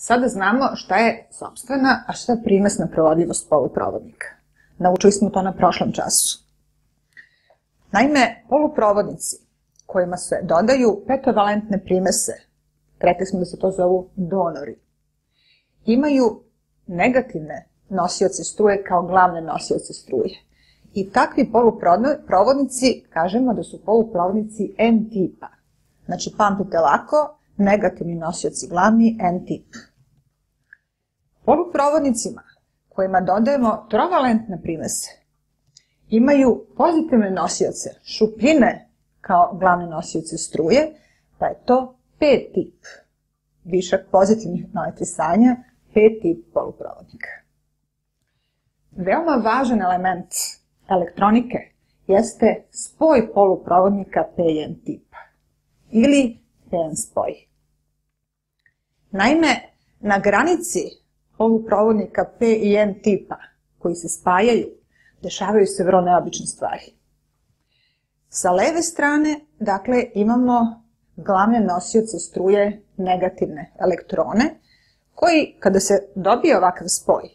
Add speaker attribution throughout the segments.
Speaker 1: Sada znamo šta je sobstvena, a šta je primesna provodljivost poluprovodnika. Naučili smo to na prošlom času. Naime, poluprovodnici kojima se dodaju petovalentne primese, rekli smo da se to zovu donori, imaju negativne nosioce struje kao glavne nosioce struje. I takvi poluprovodnici, kažemo da su poluprovodnici N tipa. Znači, pamtite lako, negativni nosioci glavni N tip. Poluprovodnicima kojima dodajemo trovalentne primese imaju pozitivne nosioce, šupljine kao glavne nosioce struje, pa je to P tip. Višak pozitivnih naletrisanja, P tip poluprovodnika. Veoma važan element elektronike jeste spoj poluprovodnika PN tipa ili PN spoj. Naime, na granici poluprovodnika P i N tipa koji se spajaju, dešavaju se vrlo neobične stvari. Sa leve strane, dakle, imamo glavne nosioce struje negativne elektrone, koji, kada se dobije ovakav spoj,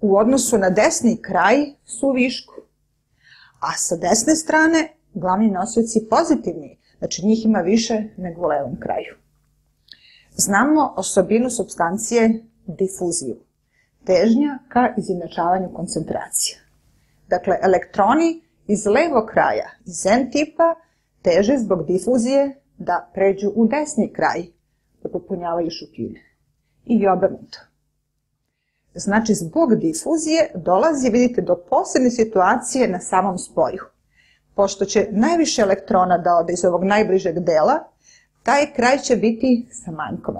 Speaker 1: u odnosu na desni kraj su u višku, a sa desne strane glavni nosioci pozitivni, znači njih ima više nego u levom kraju. Znamo osobinu substancije difuziju, težnja ka izjednačavanju koncentracija. Dakle, elektroni iz levog kraja, iz N tipa, teže zbog difuzije da pređu u desni kraj, da popunjavaju šupljine. I obrnuto. Znači, zbog difuzije dolazi, vidite, do posebne situacije na samom spoju. Pošto će najviše elektrona da ode iz ovog najbližeg dela, Zdaj je krajše biti sa manjkom